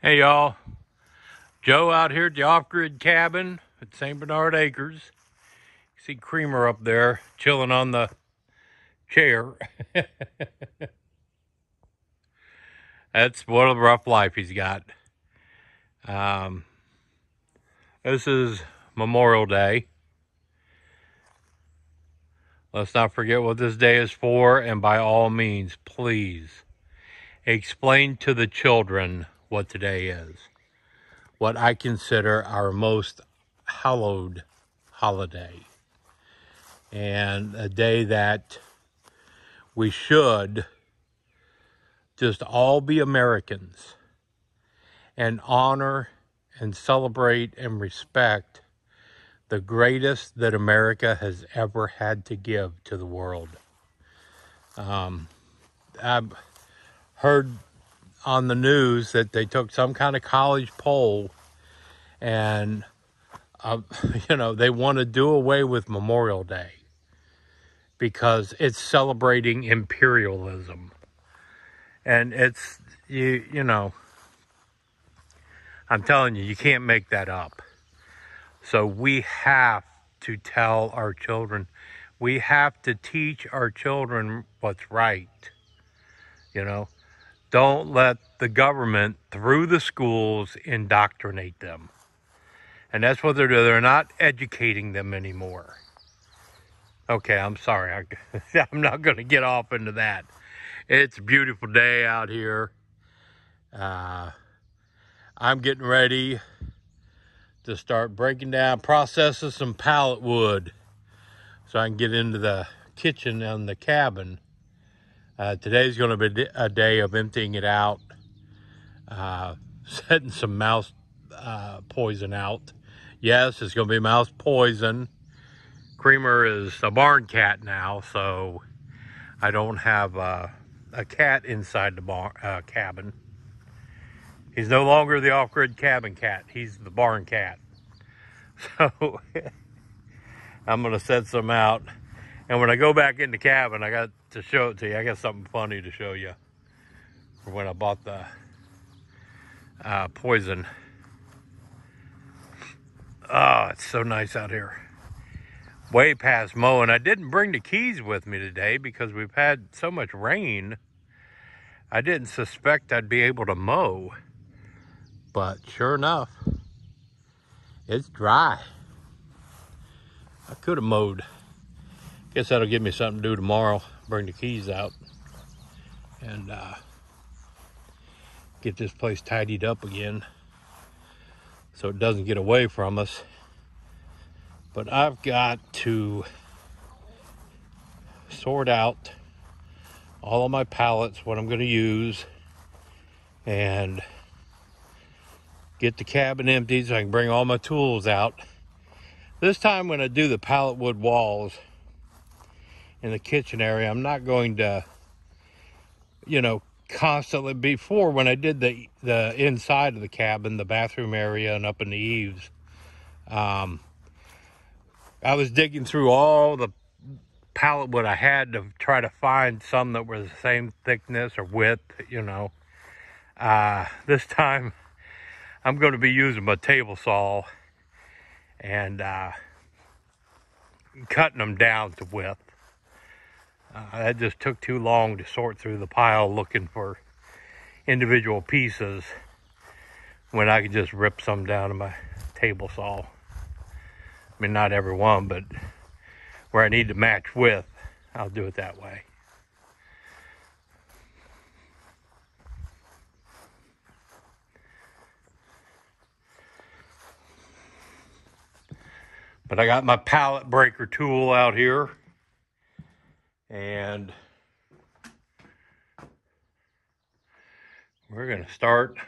Hey y'all, Joe out here at the off-grid cabin at St. Bernard Acres. You see Creamer up there chilling on the chair. That's what a rough life he's got. Um, this is Memorial Day. Let's not forget what this day is for, and by all means, please explain to the children what today is. What I consider our most hallowed holiday. And a day that we should just all be Americans and honor and celebrate and respect the greatest that America has ever had to give to the world. Um, I've heard on the news that they took some kind of college poll and uh, you know they want to do away with memorial day because it's celebrating imperialism. And it's you you know i'm telling you you can't make that up. So we have to tell our children we have to teach our children what's right you know don't let the government, through the schools, indoctrinate them. And that's what they're doing. They're not educating them anymore. Okay, I'm sorry. I, am not going to get off into that. It's a beautiful day out here. Uh, I'm getting ready to start breaking down, processing some pallet wood so I can get into the kitchen and the cabin uh, today's going to be a day of emptying it out, uh, setting some mouse uh, poison out. Yes, it's going to be mouse poison. Creamer is a barn cat now, so I don't have a cat inside the uh, cabin. He's no longer the off-grid cabin cat. He's the barn cat. So I'm going to set some out. And when I go back in the cabin, I got to show it to you. I got something funny to show you for when I bought the uh, poison. Oh, it's so nice out here. Way past mowing. I didn't bring the keys with me today because we've had so much rain. I didn't suspect I'd be able to mow. But sure enough, it's dry. I could have mowed. Guess that'll give me something to do tomorrow. Bring the keys out and uh, get this place tidied up again so it doesn't get away from us. But I've got to sort out all of my pallets, what I'm going to use, and get the cabin emptied so I can bring all my tools out. This time when I do the pallet wood walls, in the kitchen area. I'm not going to, you know, constantly before when I did the the inside of the cabin, the bathroom area and up in the eaves. Um, I was digging through all the pallet wood I had to try to find some that were the same thickness or width, you know. Uh, this time I'm going to be using my table saw and uh, cutting them down to width. Uh, that just took too long to sort through the pile looking for individual pieces when I could just rip some down to my table saw. I mean, not every one, but where I need to match with, I'll do it that way. But I got my pallet breaker tool out here and we're going to start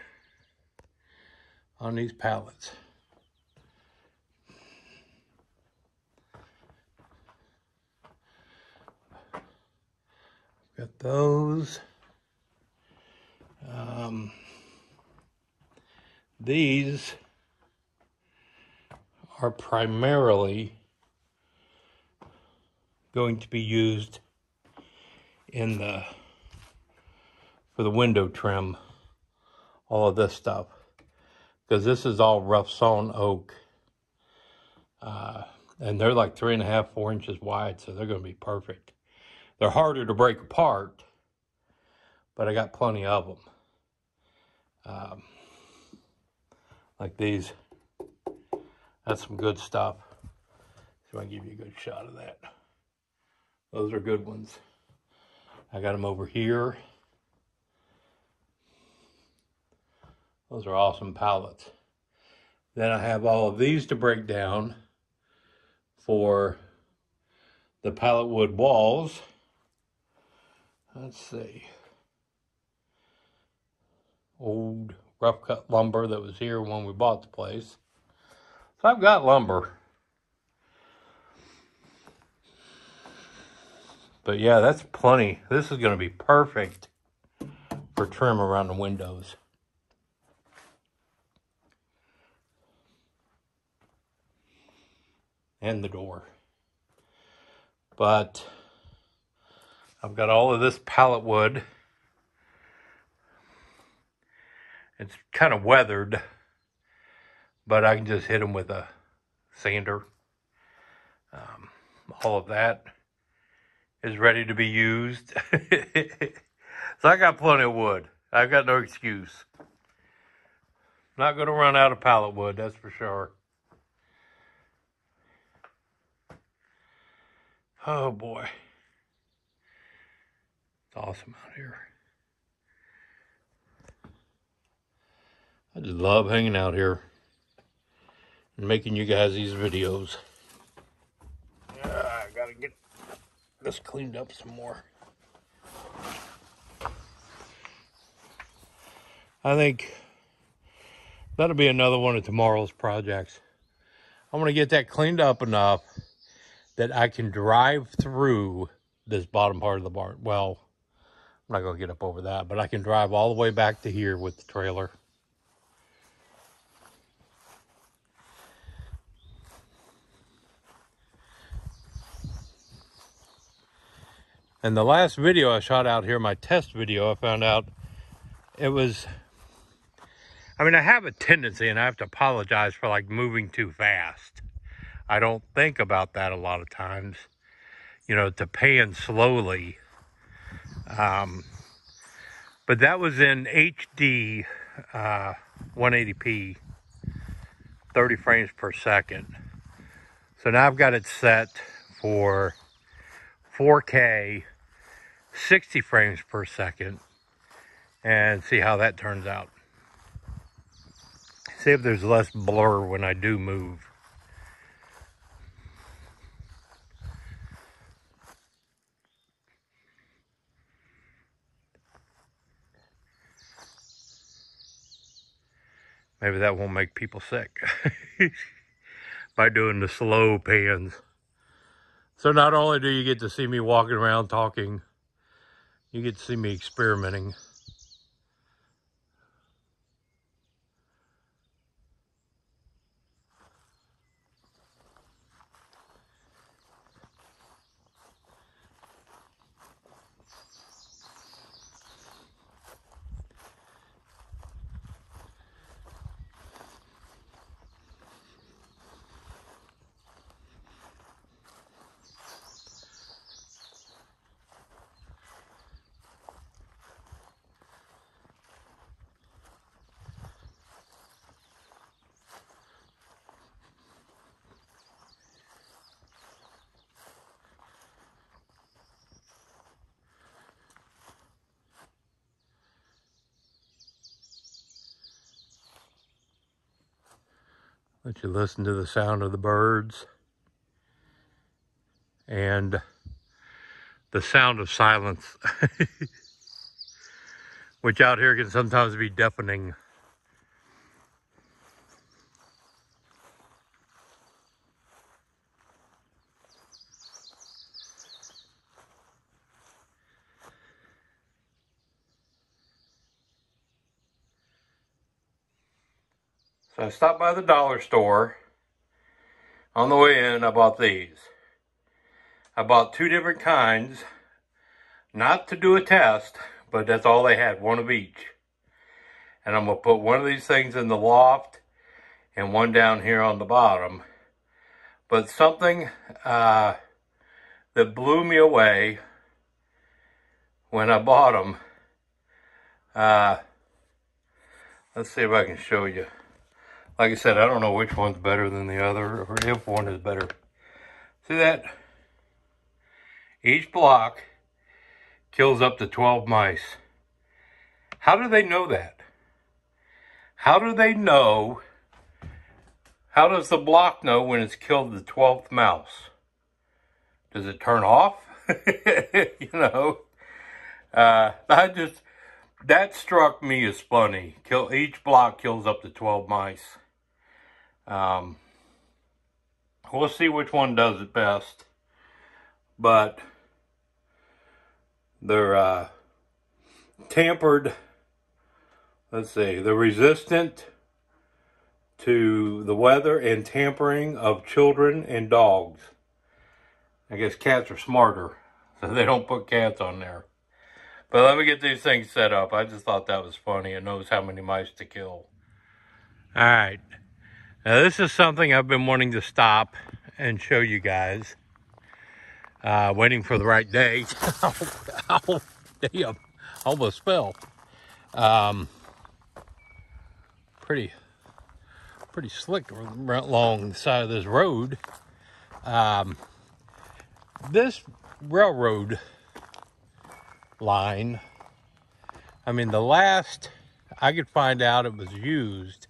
on these pallets. Got those. Um, these are primarily going to be used in the for the window trim all of this stuff because this is all rough sawn oak. Uh, and they're like three and a half, four inches wide, so they're going to be perfect. They're harder to break apart, but I got plenty of them. Um, like these. That's some good stuff. So I give you a good shot of that. Those are good ones. I got them over here. Those are awesome pallets. Then I have all of these to break down for the pallet wood walls. Let's see. Old rough cut lumber that was here when we bought the place. So I've got lumber. But yeah, that's plenty. This is going to be perfect for trim around the windows. And the door. But I've got all of this pallet wood. It's kind of weathered, but I can just hit them with a sander. Um, all of that is ready to be used. so I got plenty of wood. I've got no excuse. Not going to run out of pallet wood, that's for sure. Oh boy. It's awesome out here. I just love hanging out here and making you guys these videos. I gotta get this cleaned up some more. I think that'll be another one of tomorrow's projects. I'm going to get that cleaned up enough that I can drive through this bottom part of the barn. Well, I'm not going to get up over that, but I can drive all the way back to here with the trailer. And the last video I shot out here, my test video, I found out it was, I mean, I have a tendency and I have to apologize for like moving too fast. I don't think about that a lot of times, you know, to pan slowly. Um, but that was in HD uh, 180p, 30 frames per second. So now I've got it set for 4K, 60 frames per second, and see how that turns out. See if there's less blur when I do move. Maybe that won't make people sick by doing the slow pans. So not only do you get to see me walking around talking, you get to see me experimenting. Let you listen to the sound of the birds and the sound of silence, which out here can sometimes be deafening. So I stopped by the dollar store. On the way in, I bought these. I bought two different kinds, not to do a test, but that's all they had, one of each. And I'm going to put one of these things in the loft and one down here on the bottom. But something uh, that blew me away when I bought them, uh, let's see if I can show you. Like I said, I don't know which one's better than the other, or if one is better. See that? Each block kills up to 12 mice. How do they know that? How do they know? How does the block know when it's killed the 12th mouse? Does it turn off? you know, uh, I just, that struck me as funny. Kill, each block kills up to 12 mice. Um, we'll see which one does it best. But they're uh, tampered, let's see, they're resistant to the weather and tampering of children and dogs. I guess cats are smarter, so they don't put cats on there. But let me get these things set up. I just thought that was funny. It knows how many mice to kill. All right. Now this is something I've been wanting to stop and show you guys. Uh, waiting for the right day. oh, damn. Almost fell. Um, pretty, pretty slick along the side of this road. Um, this railroad line, I mean, the last I could find out it was used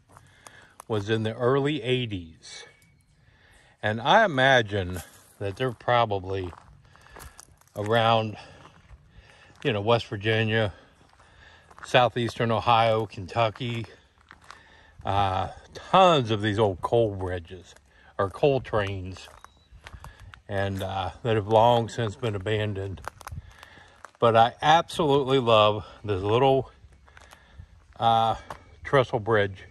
was in the early 80s. And I imagine that they're probably around, you know, West Virginia, southeastern Ohio, Kentucky, uh, tons of these old coal bridges or coal trains and uh, that have long since been abandoned. But I absolutely love this little uh, trestle bridge.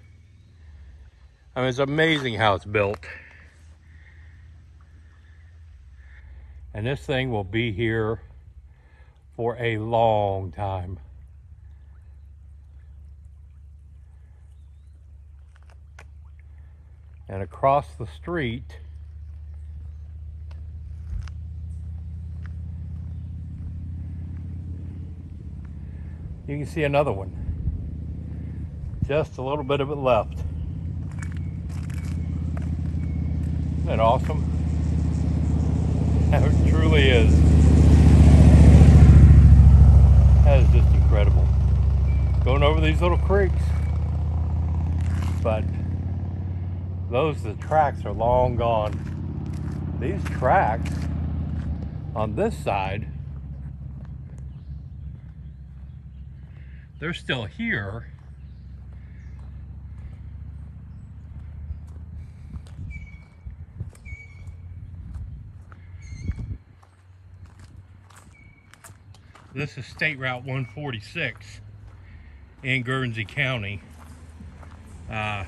I mean, it's amazing how it's built. And this thing will be here for a long time. And across the street you can see another one. Just a little bit of it left. That awesome? It truly is. That is just incredible. Going over these little creeks. But those the tracks are long gone. These tracks on this side they're still here. This is State Route 146 in Guernsey County. Uh,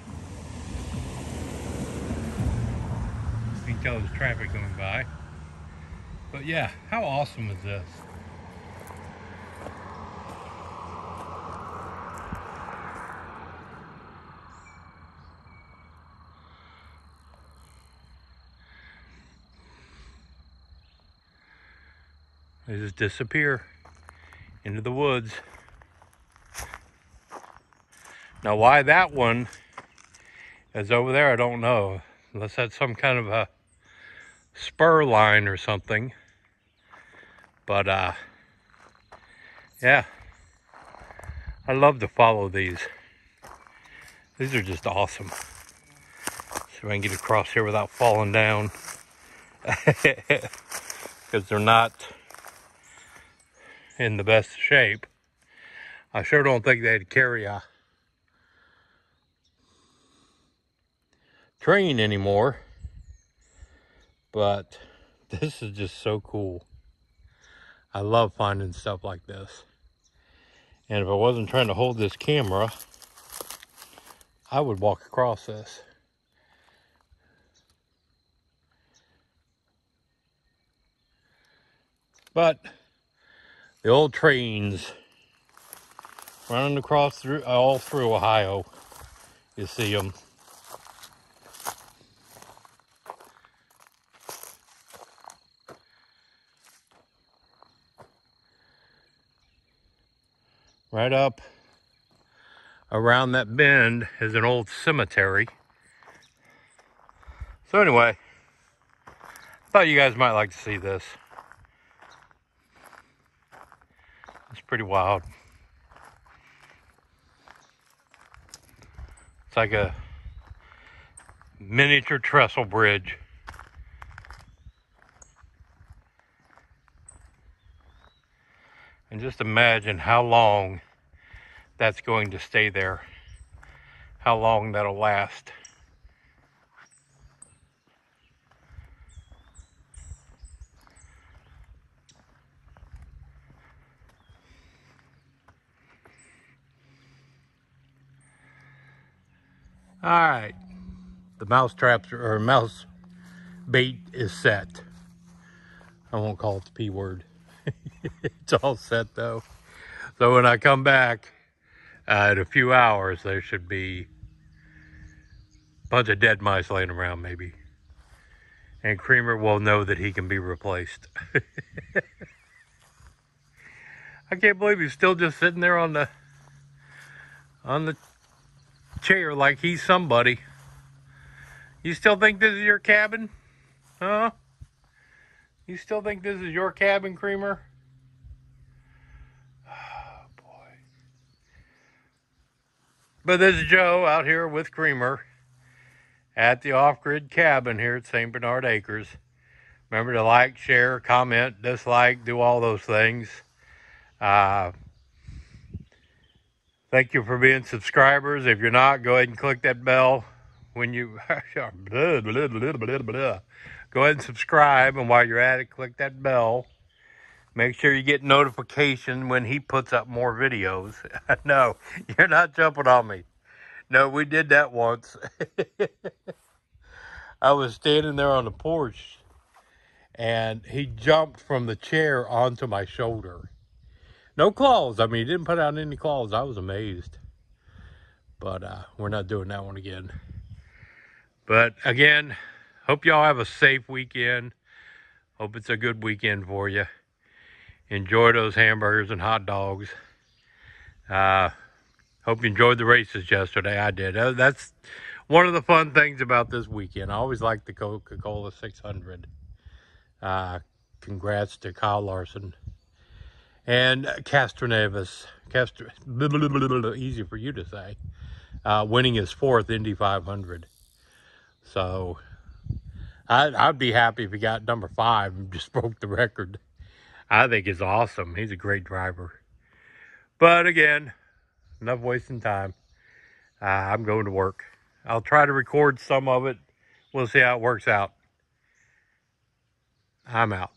you can tell there's traffic going by. But yeah, how awesome is this? They just disappear into the woods. Now why that one is over there, I don't know. Unless that's some kind of a spur line or something. But uh, yeah, I love to follow these. These are just awesome. See if I can get across here without falling down. Because they're not in the best shape. I sure don't think they'd carry a train anymore. But this is just so cool. I love finding stuff like this. And if I wasn't trying to hold this camera, I would walk across this. But the old trains running across through all through Ohio. You see them. Right up around that bend is an old cemetery. So anyway, thought you guys might like to see this. It's pretty wild. It's like a miniature trestle bridge. And just imagine how long that's going to stay there, how long that'll last. All right, the mouse traps or mouse bait is set. I won't call it the P word. it's all set though. So when I come back uh, in a few hours, there should be a bunch of dead mice laying around maybe. And Creamer will know that he can be replaced. I can't believe he's still just sitting there on the on the chair like he's somebody. You still think this is your cabin? Huh? You still think this is your cabin, Creamer? Oh, boy. But this is Joe out here with Creamer at the off-grid cabin here at St. Bernard Acres. Remember to like, share, comment, dislike, do all those things. Uh, thank you for being subscribers. If you're not, go ahead and click that bell when you blah, blah, blah, go ahead and subscribe and while you're at it click that bell. Make sure you get notification when he puts up more videos. No you're not jumping on me. No we did that once. I was standing there on the porch and he jumped from the chair onto my shoulder no claws i mean he didn't put out any claws i was amazed but uh, we're not doing that one again but again, hope y'all have a safe weekend. Hope it's a good weekend for you. Enjoy those hamburgers and hot dogs. Uh, hope you enjoyed the races yesterday. I did. Uh, that's one of the fun things about this weekend. I always like the Coca-Cola 600. Uh, congrats to Kyle Larson and Castroneves. Castro, easy for you to say. Uh, winning his fourth Indy 500. So I'd, I'd be happy if he got number five and just broke the record. I think it's awesome. He's a great driver. But again, enough wasting time. Uh, I'm going to work. I'll try to record some of it. We'll see how it works out. I'm out.